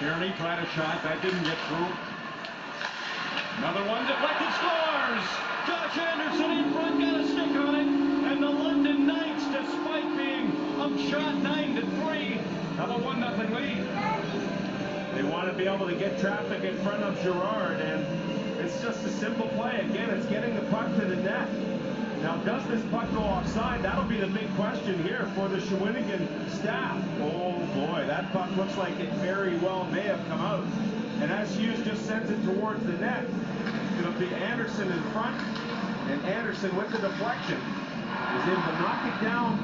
Kearney tried a shot, that didn't get through. Another one deflected, scores! Josh Anderson in front, got a stick on it, and the London Knights, despite being upshot 9 to 3, have a 1 0 lead. They want to be able to get traffic in front of Girard, and it's just a simple play. Again, it's getting the puck to the net. Now, does this puck go offside? That'll be the big question here for the Shawinigan staff. Oh that puck looks like it very well may have come out. And as Hughes just sends it towards the net, it'll be Anderson in front, and Anderson with the deflection is able to knock it down.